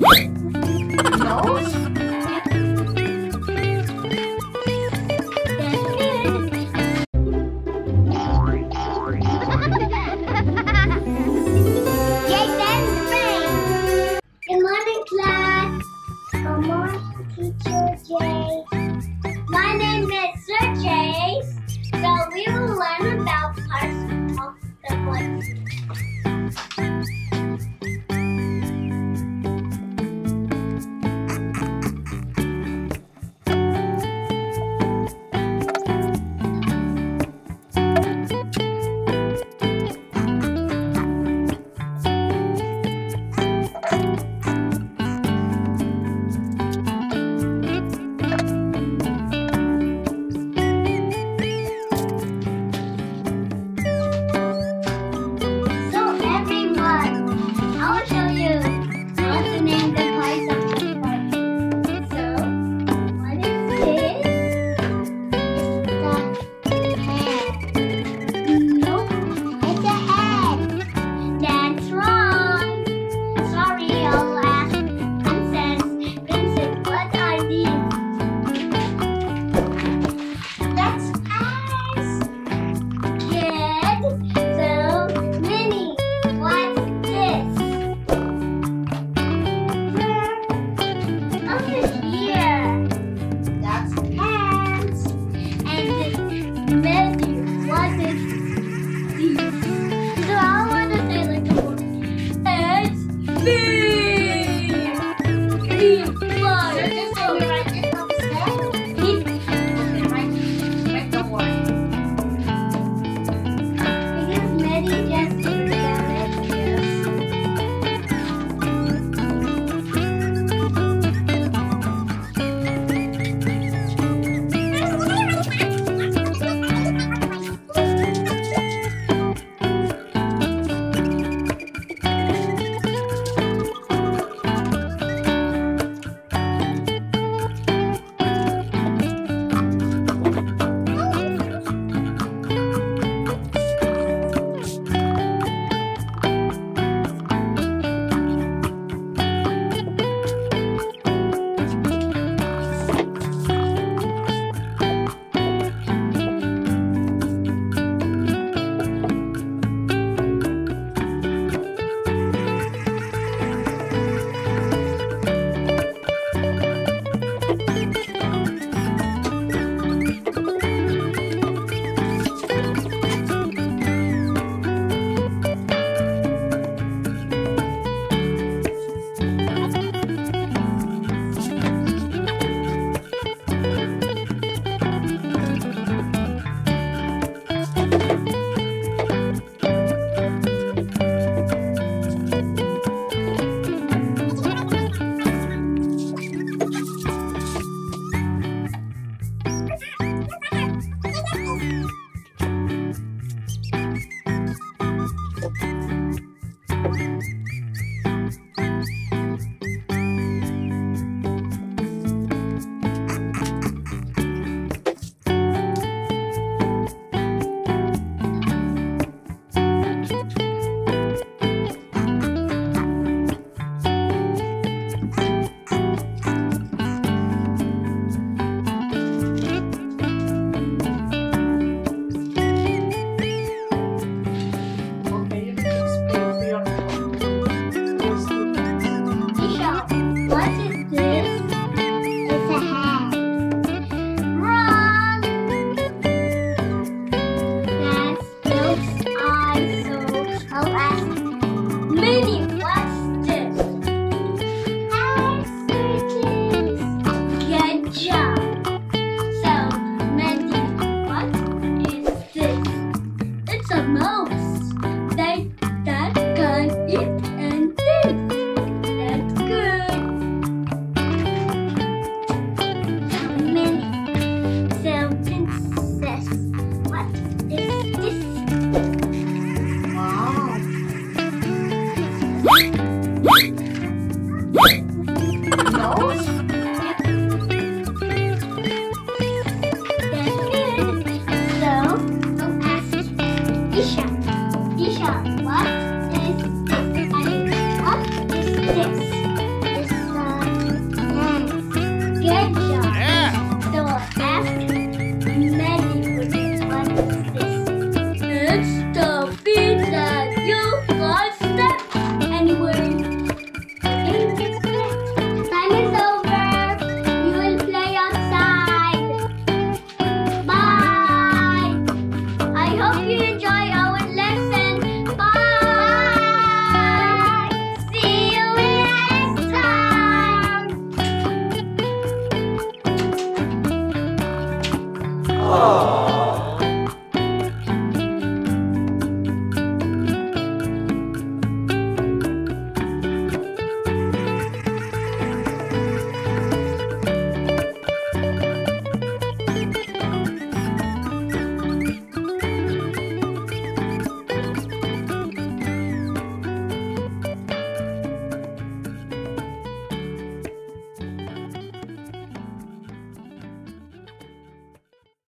네.